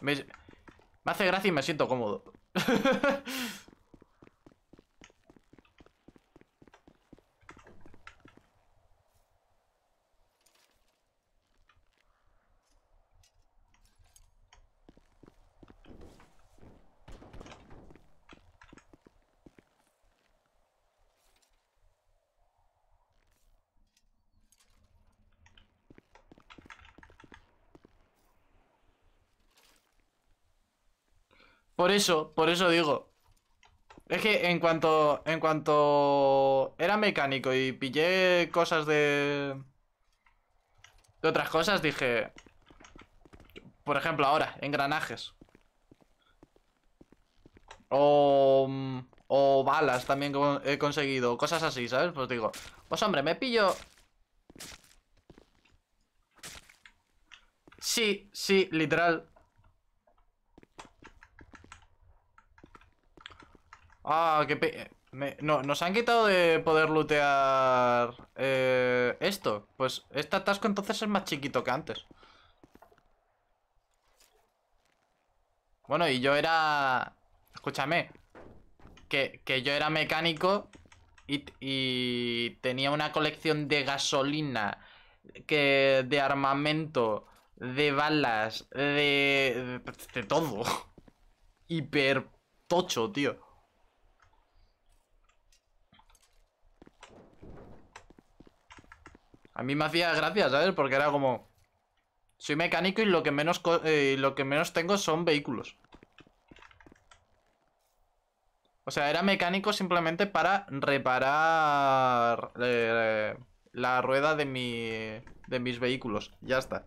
Me, hace gracia y me siento cómodo. Por eso, por eso digo. Es que en cuanto. En cuanto. Era mecánico y pillé cosas de. De otras cosas, dije. Por ejemplo, ahora, engranajes. O. O balas también he conseguido. Cosas así, ¿sabes? Pues digo. Pues hombre, me pillo. Sí, sí, literal. Ah, qué pe... No, nos han quitado de poder lootear eh, esto. Pues este atasco entonces es más chiquito que antes. Bueno, y yo era... Escúchame. Que, que yo era mecánico y, y tenía una colección de gasolina, que de armamento, de balas, de... de, de todo. Hiper tocho, tío. A mí me hacía gracia, ¿sabes? Porque era como... Soy mecánico y lo que menos, eh, lo que menos tengo son vehículos. O sea, era mecánico simplemente para reparar eh, la rueda de mi, de mis vehículos. Ya está.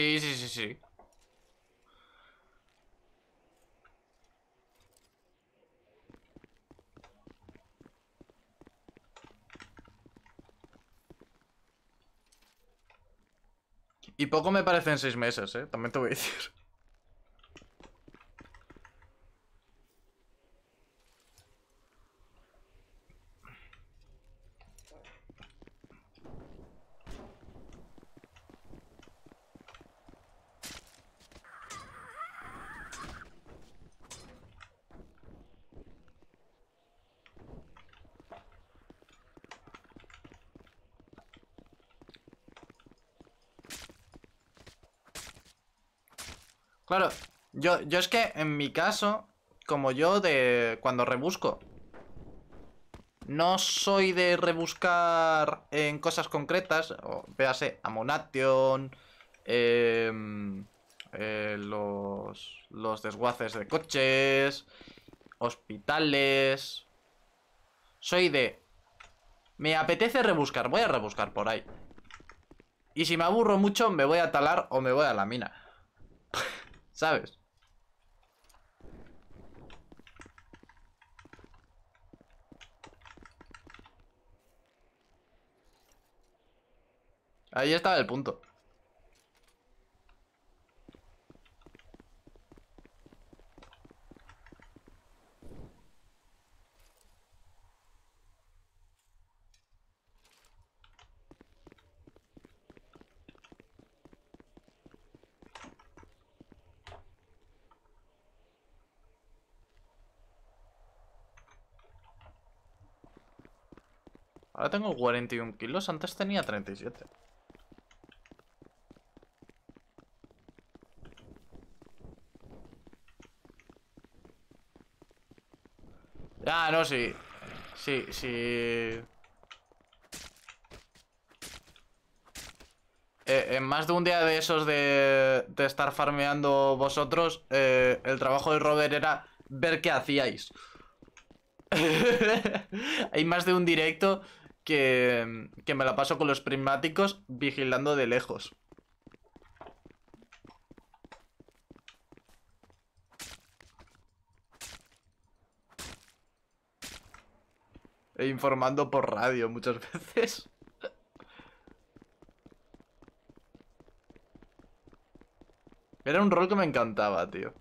Sí, sí, sí, sí. Y poco me parecen seis meses, ¿eh? También te voy a decir. Claro, yo, yo es que en mi caso, como yo de cuando rebusco, no soy de rebuscar en cosas concretas, o véase Amonation, em, eh, los, los desguaces de coches, hospitales. Soy de... Me apetece rebuscar, voy a rebuscar por ahí. Y si me aburro mucho, me voy a talar o me voy a la mina. ¿Sabes? Ahí estaba el punto. Tengo 41 kilos, antes tenía 37. Ah, no, sí. Sí, sí. Eh, en más de un día de esos de, de estar farmeando vosotros, eh, el trabajo de Robert era ver qué hacíais. Hay más de un directo que, que me la paso con los prismáticos vigilando de lejos. E informando por radio muchas veces. Era un rol que me encantaba, tío.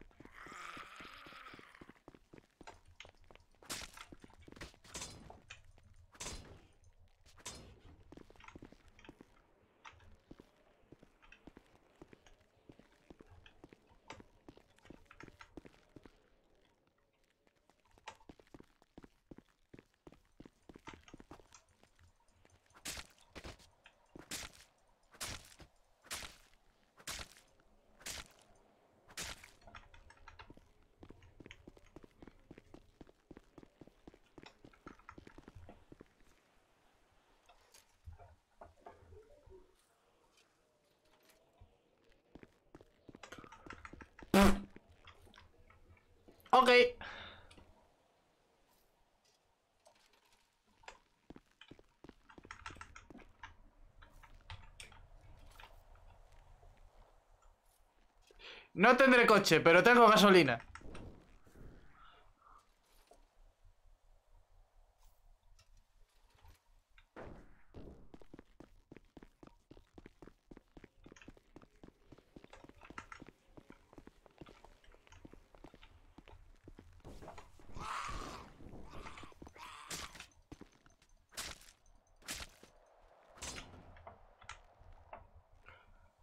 Ok. No tendré coche, pero tengo gasolina.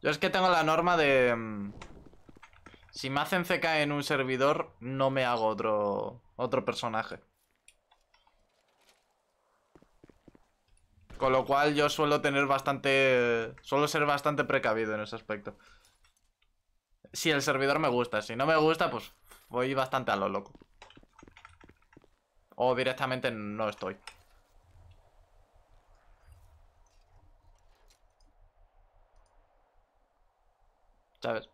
Yo es que tengo la norma de... mm, Si me hacen CK en un servidor, no me hago otro, otro personaje. Con lo cual yo suelo tener bastante... Suelo ser bastante precavido en ese aspecto. Si el servidor me gusta, si no me gusta, pues voy bastante a lo loco. O directamente no estoy. ¿Sabes?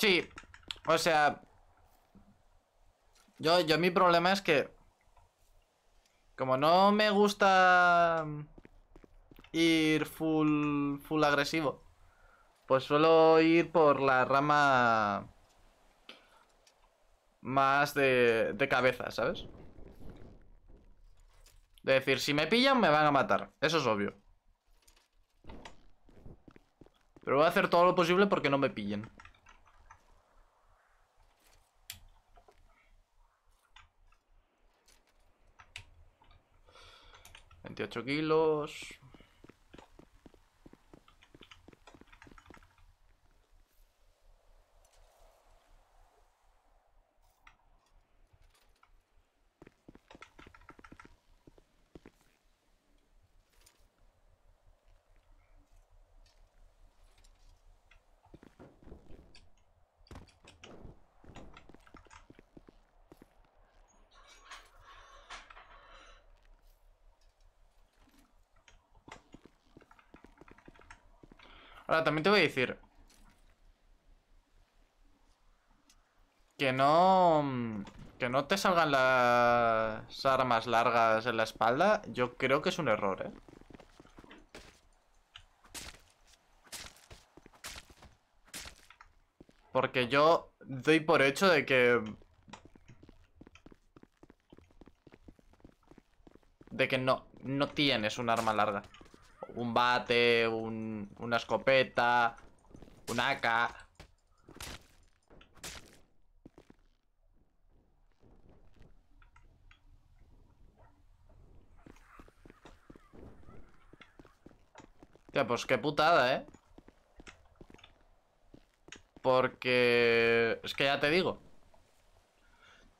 Sí, o sea... Yo, yo mi problema es que... Como no me gusta ir full, full agresivo, pues suelo ir por la rama más de, de cabeza, ¿sabes? De decir, si me pillan me van a matar, eso es obvio. Pero voy a hacer todo lo posible porque no me pillen. 28 kilos. Ahora, también te voy a decir. Que no... Que no te salgan las armas largas en la espalda, yo creo que es un error, ¿eh? Porque yo doy por hecho de que... De que no, no tienes un arma larga. Un bate, un, una escopeta, un AK. Tía, pues qué putada, ¿eh? Porque... Es que ya te digo.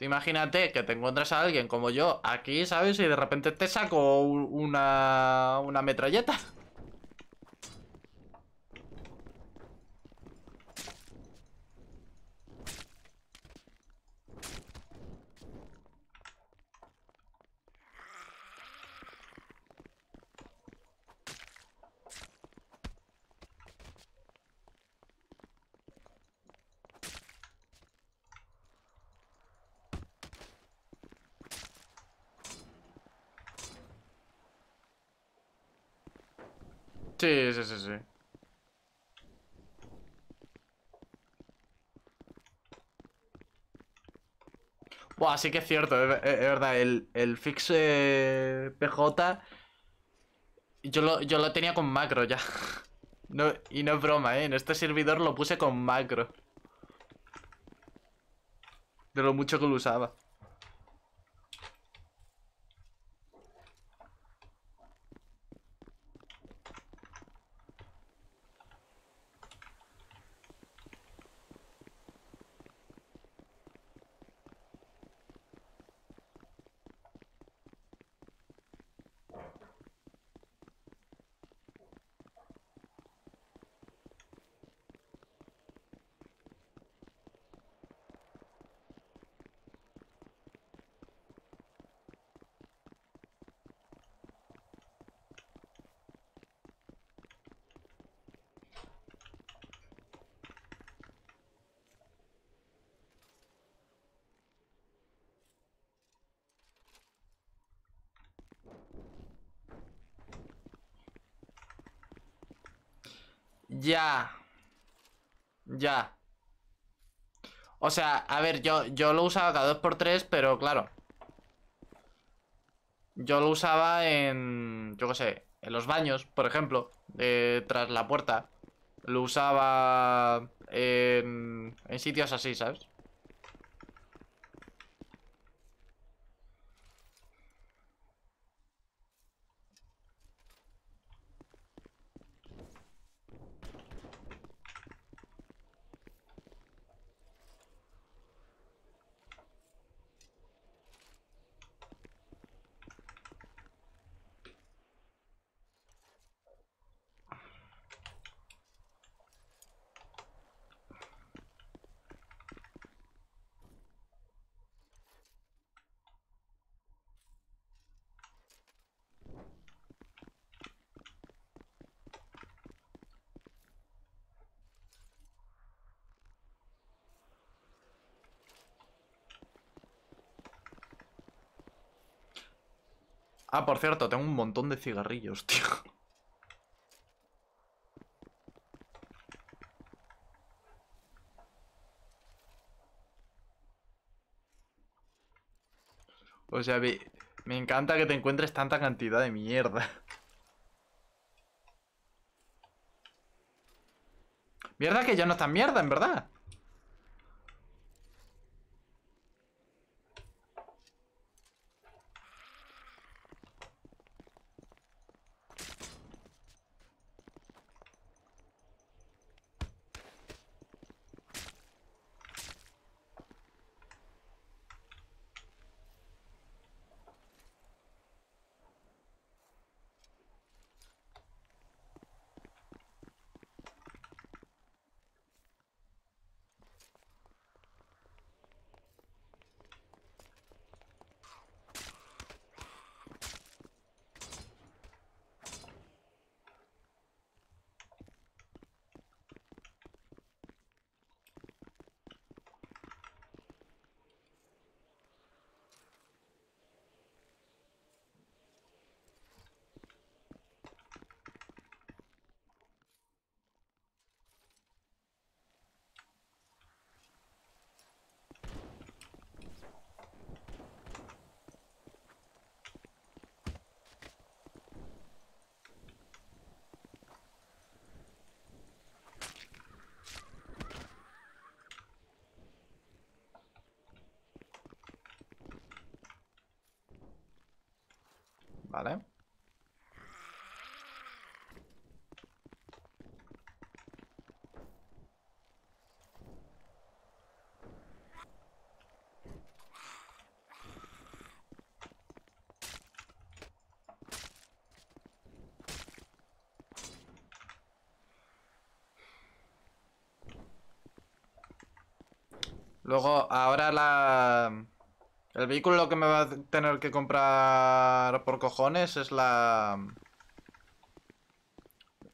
Imagínate que te encuentras a alguien como yo aquí, ¿sabes? Y de repente te saco una, una metralleta. Sí, sí, sí, sí. Buah, sí que es cierto, es, verdad, el, el fix eh, PJ yo lo, yo lo tenía con macro ya. No, y no es broma, ¿eh? En este servidor lo puse con macro. De lo mucho que lo usaba. Ya. Ya. O sea, a ver, yo, yo lo usaba cada 2x3, pero claro. Yo lo usaba en, yo qué sé, en los baños, por ejemplo, eh, tras la puerta. Lo usaba en, en sitios así, ¿sabes? Ah, por cierto, tengo un montón de cigarrillos, tío. O sea, me, encanta que te encuentres tanta cantidad de mierda. Mierda que ya no es tan mierda, en verdad. Vale. Luego, ahora la... El vehículo que me va a tener que comprar por cojones es la...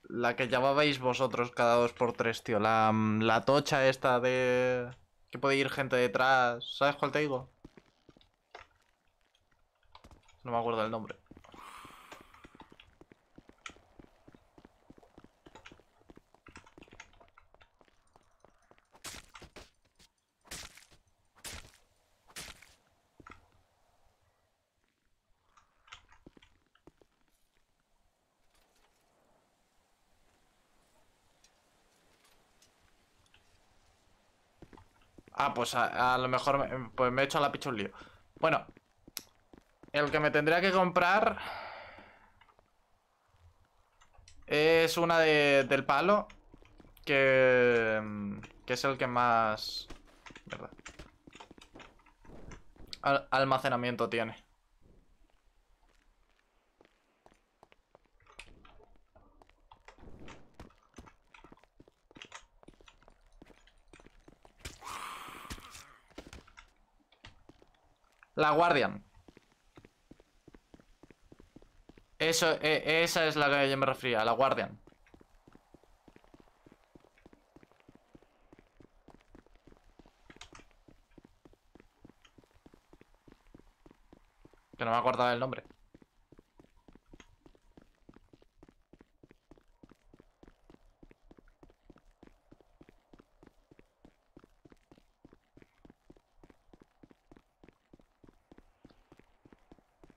La que llevabais vosotros cada dos por tres, tío. La, la tocha esta de... Que puede ir gente detrás. ¿Sabes cuál te digo? No me acuerdo el nombre. Ah, pues a, lo mejor me, pues me he hecho a la picha un lío. Bueno, el que me tendría que comprar es una de, del palo que, que es el que más ¿verdad? Al- almacenamiento tiene. La Guardian. Eso, e- esa es la que yo me refería, la Guardian. Que no me acordaba el nombre.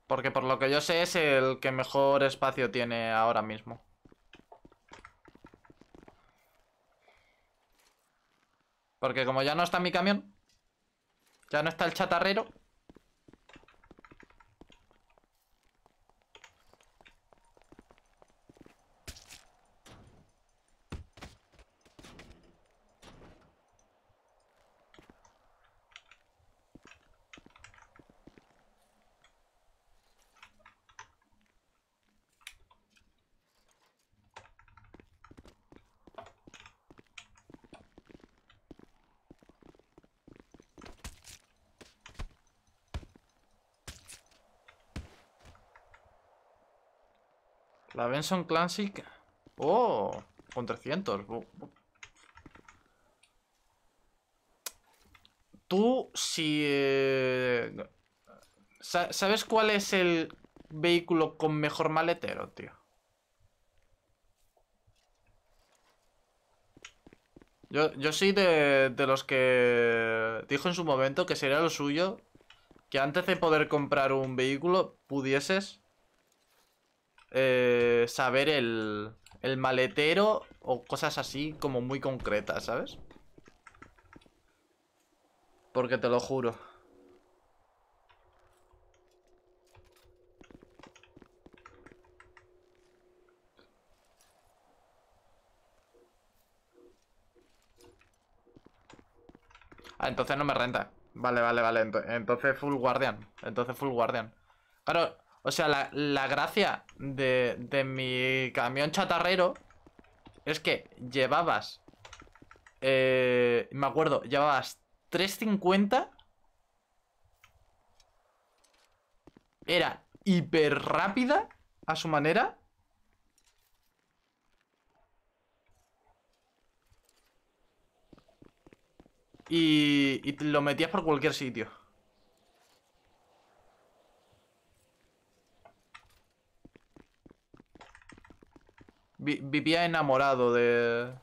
Porque por lo que yo sé es el que mejor espacio tiene ahora mismo. Porque como ya no está mi camión, ya no está el chatarrero. La Benson Classic. Oh, con 300. Bu- bu- Tú, si... eh, sa- ¿Sabes cuál es el vehículo con mejor maletero, tío? Yo, yo soy de, de los que dijo en su momento que sería lo suyo que antes de poder comprar un vehículo pudieses eh, saber el, el maletero o cosas así como muy concretas, ¿sabes? Porque te lo juro. Ah, entonces no me renta. Vale, vale, vale. ento- Entonces full guardian. Entonces full guardian. Claro, o sea, la, la gracia de, de mi camión chatarrero es que llevabas... eh, me acuerdo, llevabas 350. Era hiper rápida a su manera. Y, y lo metías por cualquier sitio. Vi- vivía enamorado de...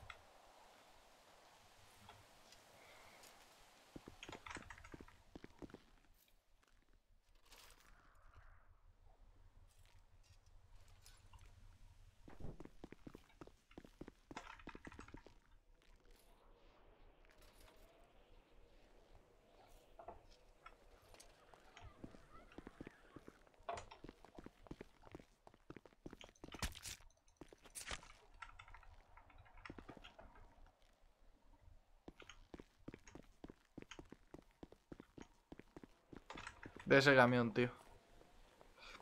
De ese camión, tío.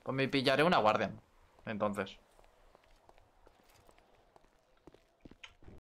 Pues me pillaré una Guardian. Entonces.